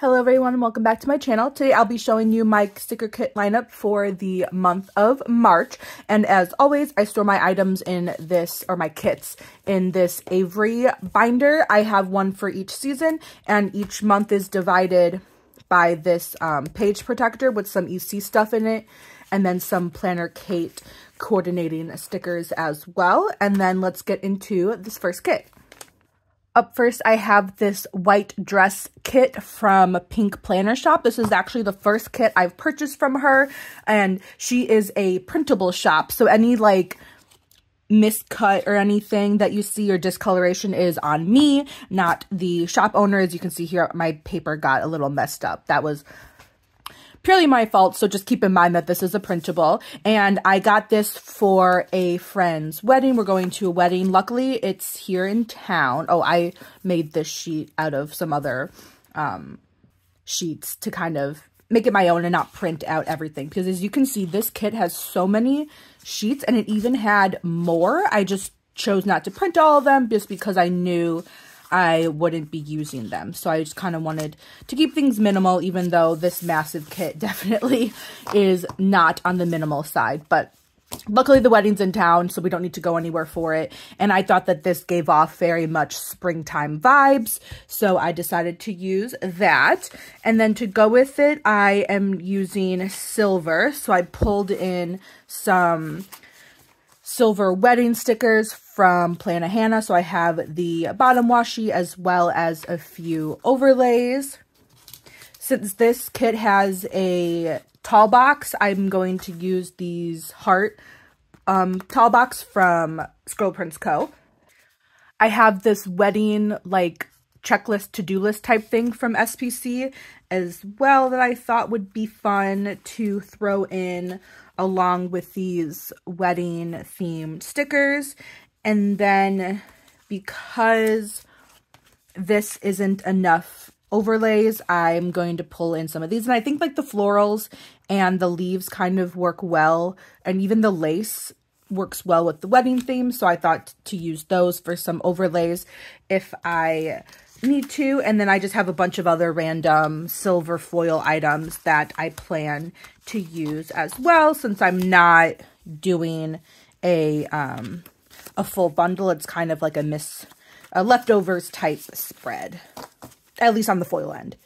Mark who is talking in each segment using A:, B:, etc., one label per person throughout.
A: Hello everyone and welcome back to my channel. Today I'll be showing you my sticker kit lineup for the month of March. And as always, I store my items in this, or my kits, in this Avery binder. I have one for each season and each month is divided by this um, page protector with some EC stuff in it and then some Planner Kate coordinating stickers as well. And then let's get into this first kit. Up first, I have this white dress kit from Pink Planner Shop. This is actually the first kit I've purchased from her, and she is a printable shop. So any like miscut or anything that you see or discoloration is on me, not the shop owner. As you can see here, my paper got a little messed up. That was purely my fault, so just keep in mind that this is a printable. And I got this for a friend's wedding. We're going to a wedding. Luckily, it's here in town. Oh, I made this sheet out of some other um, sheets to kind of make it my own and not print out everything. Because as you can see, this kit has so many sheets and it even had more. I just chose not to print all of them just because I knew I wouldn't be using them. So I just kind of wanted to keep things minimal, even though this massive kit definitely is not on the minimal side. But Luckily, the wedding's in town, so we don't need to go anywhere for it. And I thought that this gave off very much springtime vibes, so I decided to use that. And then to go with it, I am using silver. So I pulled in some silver wedding stickers from Plannahannah. So I have the bottom washi as well as a few overlays. Since this kit has a tall box, I'm going to use these heart um, tall box from Scribble Prints Co. I have this wedding like checklist to-do list type thing from SPC as well that I thought would be fun to throw in along with these wedding themed stickers. And then because this isn't enough overlays, I'm going to pull in some of these. And I think like the florals and the leaves kind of work well. And even the lace works well with the wedding theme. So I thought to use those for some overlays if I need to. And then I just have a bunch of other random silver foil items that I plan to use as well since I'm not doing a um, a full bundle. It's kind of like a miss a leftovers type spread, at least on the foil end.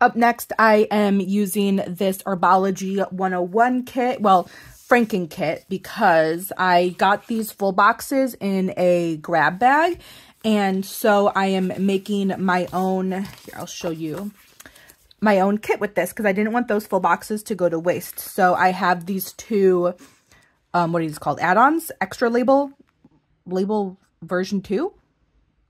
A: Up next, I am using this Herbology 101 kit, well, Franken kit, because I got these full boxes in a grab bag, and so I am making my own, here, I'll show you, my own kit with this, because I didn't want those full boxes to go to waste. So I have these two, um, what are these called, add-ons, extra label label version 2?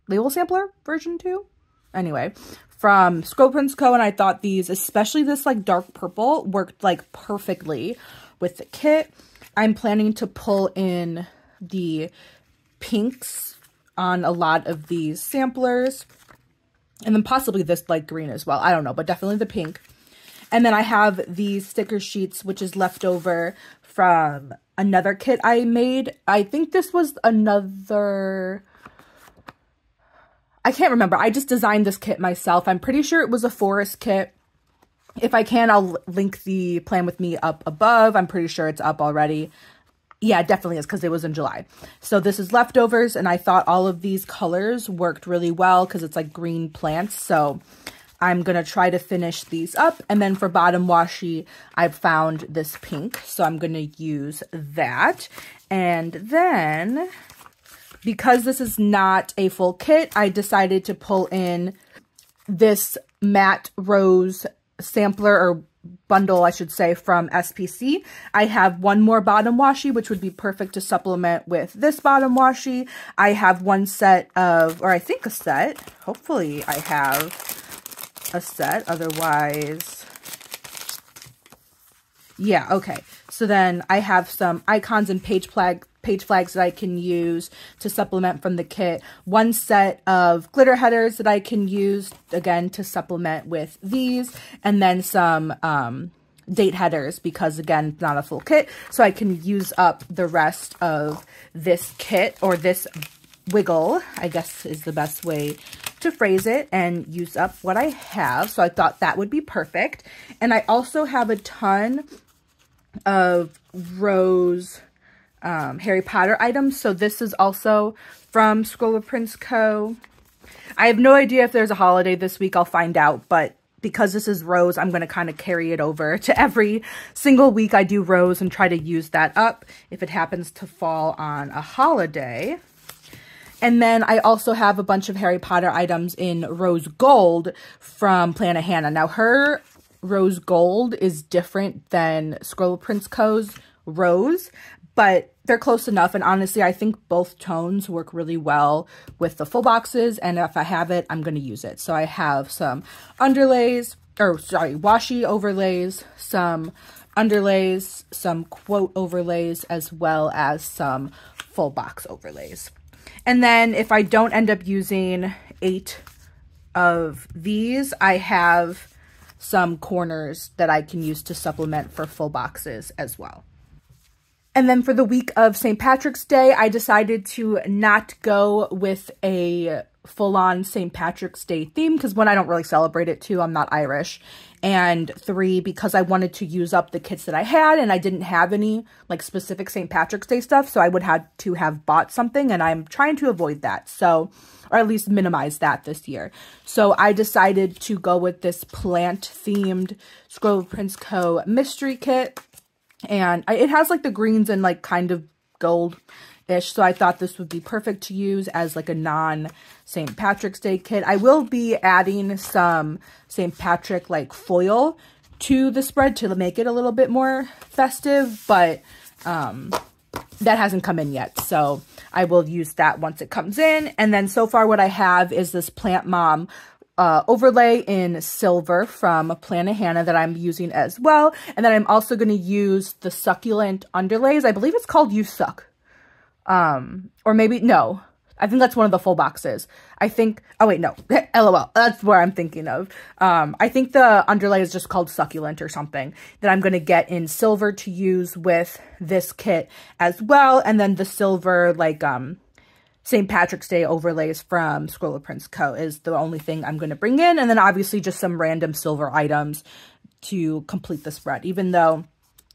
A: Label sampler version 2? Anyway, from Scribble Prints Co. And I thought these, especially this like dark purple, worked like perfectly with the kit. I'm planning to pull in the pinks on a lot of these samplers. And then possibly this light green as well. I don't know, but definitely the pink. And then I have these sticker sheets, which is left over from another kit I made. I think this was another... I can't remember. I just designed this kit myself. I'm pretty sure it was a forest kit. If I can, I'll link the plan with me up above. I'm pretty sure it's up already. Yeah, it definitely is because it was in July. So this is leftovers, and I thought all of these colors worked really well because it's like green plants. So I'm going to try to finish these up. And then for bottom washi, I found this pink. So I'm going to use that. And then, because this is not a full kit, I decided to pull in this matte rose sampler or bundle, I should say, from SPC. I have one more bottom washi, which would be perfect to supplement with this bottom washi. I have one set of, or I think a set. Hopefully I have a set. Otherwise, yeah, okay. So then I have some icons and page flag page flags that I can use to supplement from the kit. One set of glitter headers that I can use, again, to supplement with these. And then some um, date headers because, again, not a full kit. So I can use up the rest of this kit or this wiggle, I guess is the best way to phrase it and use up what I have. So I thought that would be perfect. And I also have a ton of Rose um, Harry Potter items. So this is also from Scribble Prints Co. I have no idea if there's a holiday this week. I'll find out. But because this is Rose, I'm going to kind of carry it over to every single week I do Rose and try to use that up if it happens to fall on a holiday. And then I also have a bunch of Harry Potter items in Rose Gold from Plannahannah. Now, her Rose Gold is different than Scribble Prints Co.'s Rose, but they're close enough. And honestly, I think both tones work really well with the full boxes. And if I have it, I'm going to use it. So I have some underlays, or sorry, washi overlays, some underlays, some quote overlays, as well as some full box overlays. And then if I don't end up using eight of these, I have some corners that I can use to supplement for full boxes as well. And then for the week of St. Patrick's Day, I decided to not go with a full-on St. Patrick's Day theme because one, I don't really celebrate it too. I'm not Irish. And three, because I wanted to use up the kits that I had and I didn't have any like specific St. Patrick's Day stuff. So I would have to have bought something and I'm trying to avoid that. So, or at least minimize that this year. So I decided to go with this plant themed Scribble Prints Co. mystery kit. And I, it has like the greens and like kind of gold ish. So I thought this would be perfect to use as like a non St. Patrick's Day kit. I will be adding some St. Patrick like foil to the spread to make it a little bit more festive, but um, that hasn't come in yet. So I will use that once it comes in. And then so far what I have is this Plant Mom uh, overlay in silver from Plannahannah that I'm using as well. And then I'm also going to use the succulent underlays. I believe it's called You Suck. Um, or maybe, no, I think that's one of the full boxes. I think, oh wait, no, LOL, that's where I'm thinking of. Um, I think the underlay is just called Succulent or something that I'm going to get in silver to use with this kit as well. And then the silver, like, um, St. Patrick's Day overlays from Scribble Prints Co. is the only thing I'm going to bring in. And then obviously just some random silver items to complete the spread, even though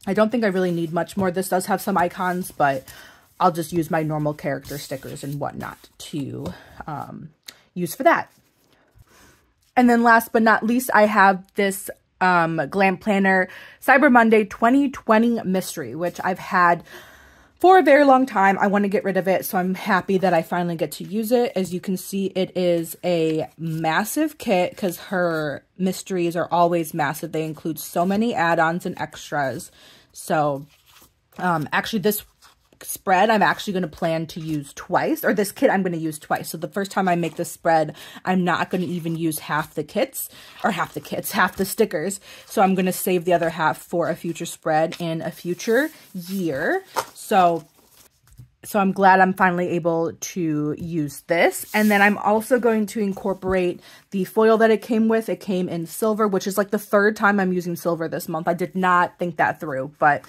A: I don't think I really need much more. This does have some icons, but I'll just use my normal character stickers and whatnot to um, use for that. And then last but not least, I have this um, Glam Planner Cyber Monday 2020 Mystery, which I've had for a very long time. I want to get rid of it, so I'm happy that I finally get to use it. As you can see, it is a massive kit because her mysteries are always massive. They include so many add-ons and extras. So, um, actually, this spread I'm actually going to plan to use twice, or this kit I'm going to use twice. So the first time I make this spread, I'm not going to even use half the kits, or half the kits, half the stickers. So I'm going to save the other half for a future spread in a future year. So so I'm glad I'm finally able to use this. And then I'm also going to incorporate the foil that it came with. It came in silver, which is like the third time I'm using silver this month. I did not think that through, but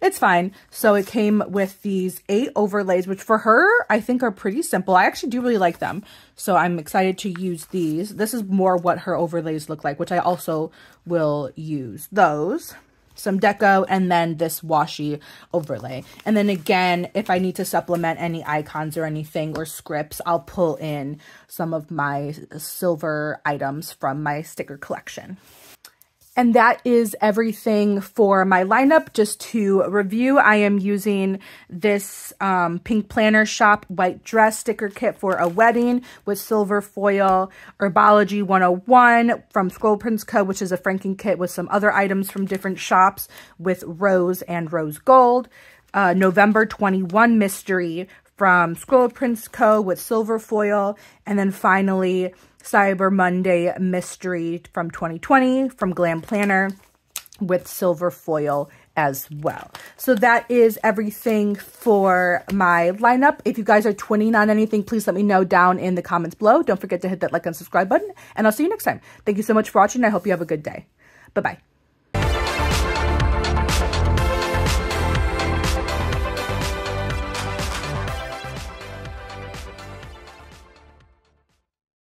A: it's fine. So it came with these eight overlays, which for her, I think are pretty simple. I actually do really like them. So I'm excited to use these. This is more what her overlays look like, which I also will use those some deco and then this washi overlay. And then again, if I need to supplement any icons or anything or scripts, I'll pull in some of my silver items from my sticker collection. And that is everything for my lineup. Just to review, I am using this um, Pink Planner Shop white dress sticker kit for a wedding with silver foil, Herbology 101 from Scribble Prints Co., which is a Franken kit with some other items from different shops with rose and rose gold. Uh, November 21 Mystery from Scribble Prints Co. with silver foil. And then finally, Cyber Monday Mystery from 2020 from Glam Planner with silver foil as well. So that is everything for my lineup. If you guys are twinning on anything, please let me know down in the comments below. Don't forget to hit that like and subscribe button, and I'll see you next time. Thank you so much for watching. I hope you have a good day. Bye-bye.